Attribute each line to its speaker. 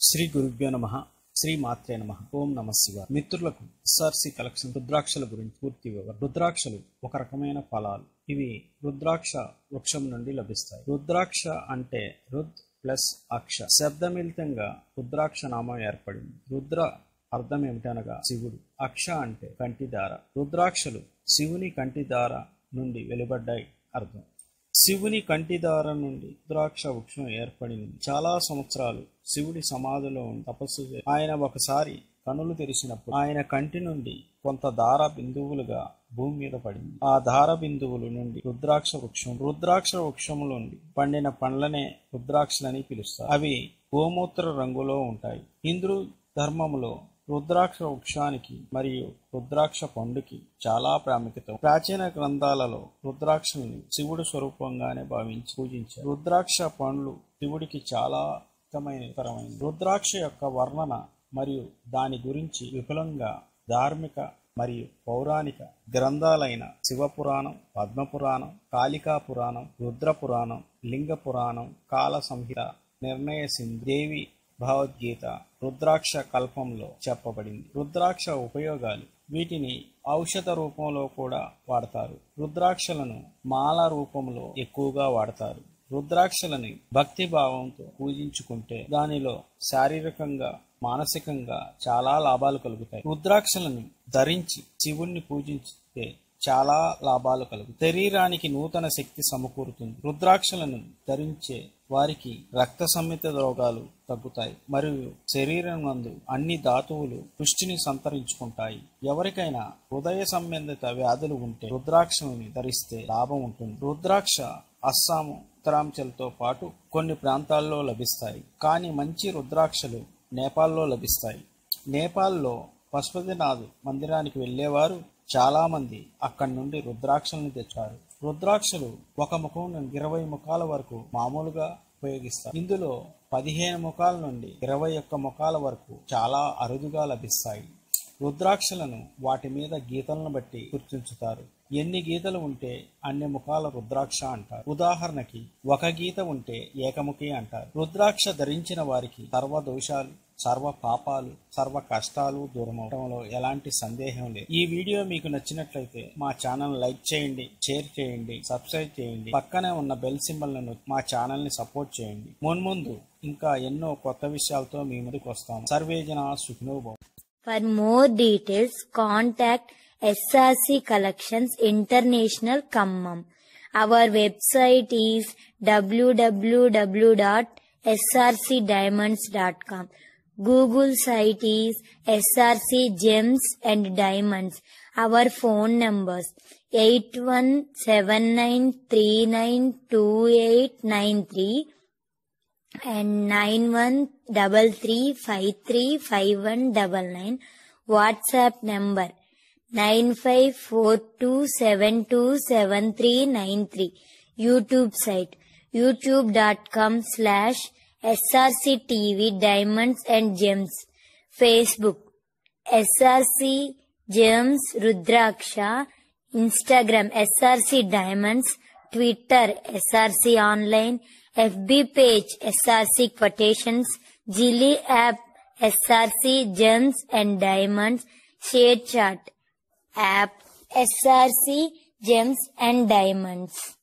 Speaker 1: శ్రీ గురుభ్యో నమ శ్రీ మాత్రే నమ. ఓం నమ శివ మిత్రులకు ఎస్ఆర్సి కలెక్షన్ రుద్రాక్షల గురించి పూర్తి వివరం రుద్రాక్షలు ఒక రకమైన ఫలాలు. ఇవి రుద్రాక్ష వృక్షం నుండి లభిస్తాయి. రుద్రాక్ష అంటే రుద్ ప్లస్ అక్ష. శబ్దమిళితంగా రుద్రాక్ష నామం ఏర్పడింది. రుద్ర అర్థం ఏమిటనగా శివుడు. అక్ష అంటే కంటిదార రుద్రాక్షలు శివుని కంటిదార నుండి వెలువడ్డాయి అర్థం. శివుని కంటిదార నుండి రుద్రాక్ష వృక్షం ఏర్పడింది. చాలా సంవత్సరాలు శివుడి సమాధిలో తపస్సు ఆయన ఒకసారి కనులు తెరిచినప్పుడు ఆయన కంటి నుండి కొంత దార బిందువులుగా భూమి మీద పడింది. ఆ దార బిందువుల నుండి రుద్రాక్ష వృక్షం రుద్రాక్ష వృక్షం నుండి పండిన పండ్లనే రుద్రాక్షలని పిలుస్తారు. అవి గోమూత్ర రంగులో ఉంటాయి. హిందూ ధర్మములో రుద్రాక్ష వృక్షానికి మరియు రుద్రాక్ష పండుకి చాలా ప్రాముఖ్యత ప్రాచీన గ్రంథాలలో రుద్రాక్షల్ని శివుడు స్వరూపంగానే భావించి పూజించారు. రుద్రాక్ష పండ్లు శివుడికి చాలా ఇష్టమైన రుద్రాక్ష యొక్క వర్ణన మరియు దాని గురించి విపులంగా ధార్మిక మరియు పౌరాణిక గ్రంథాలైన శివపురాణం పద్మపురాణం కాళికా పురాణం రుద్ర పురాణం లింగ పురాణం కాల సంహిత నిర్ణయ సింధు దేవి భగవద్గీత రుద్రాక్ష కల్పంలో చెప్పబడింది. రుద్రాక్ష ఉపయోగాలు. వీటిని ఔషధ రూపంలో కూడా వాడతారు. రుద్రాక్షలను మాల రూపంలో ఎక్కువగా వాడతారు. రుద్రాక్షలని భక్తి భావంతో పూజించుకుంటే దానిలో శారీరకంగా మానసికంగా చాలా లాభాలు కలుగుతాయి. రుద్రాక్షలను ధరించి శివుణ్ణి పూజించితే చాలా లాభాలు కలుగు శరీరానికి నూతన శక్తి సమకూరుతుంది. రుద్రాక్షలను ధరించే వారికి రక్త సంహిత రోగాలు తగ్గుతాయి. మరియు శరీరం నందు అన్ని ధాతువులు పుష్టిని సంతరించుకుంటాయి. ఎవరికైనా హృదయ సంబంధిత వ్యాధులు ఉంటే రుద్రాక్షని ధరిస్తే లాభం ఉంటుంది. రుద్రాక్ష అస్సాము ఉత్తరాంచల్తో పాటు కొన్ని ప్రాంతాల్లో లభిస్తాయి. కానీ మంచి రుద్రాక్షలు నేపాల్లో లభిస్తాయి. నేపాల్లో పశుపతినాథ్ మందిరానికి వెళ్ళేవారు చాలామంది అక్కడి నుండి రుద్రాక్షలను తెచ్చారు. రుద్రాక్షలు ఒక ముఖం నుండి ఇరవై ముఖాల వరకు మామూలుగా ఉపయోగిస్తారు. ఇందులో పదిహేను ముఖాల నుండి ఇరవై ఒక్క ముఖాల వరకు చాలా అరుదుగా లభిస్తాయి. రుద్రాక్షలను వాటి మీద గీతలను బట్టి గుర్తించుతారు. ఎన్ని గీతలు ఉంటే అన్ని ముఖాల రుద్రాక్ష అంటారు. ఉదాహరణకి ఒక గీత ఉంటే ఏకముఖి అంటారు. రుద్రాక్ష ధరించిన వారికి సర్వ దోషాలు సర్వ పాపాలు సర్వ కష్టాలు దూరం అవడంలో ఎలాంటి సందేహం లేదు. ఈ వీడియో మీకు నచ్చినట్లయితే మా ఛానల్ లైక్ చేయండి షేర్ చేయండి సబ్స్క్రైబ్ చేయండి. పక్కనే ఉన్న బెల్ సింబల్ను మా ఛానల్ని సపోర్ట్ చేయండి. మున్ముందు ఇంకా ఎన్నో కొత్త విషయాలతో మీ ముందుకు వస్తాము. సర్వేజన సుఖినోభవం
Speaker 2: For more details, contact SRC Collections International Kammam. Our website is www.srcdiamonds.com. Google site is SRC Gems and Diamonds. Our phone numbers 8179392893 and nine one double three five three five one double nine. WhatsApp number 9542727393 YouTube site youtube.com slash srctv diamonds and gems. Facebook SRC Gems Rudraksha. Instagram SRC Diamonds. Twitter SRC Online. FB page SRC Quotations Jilly app SRC Gems and Diamonds Share chart app SRC Gems and Diamonds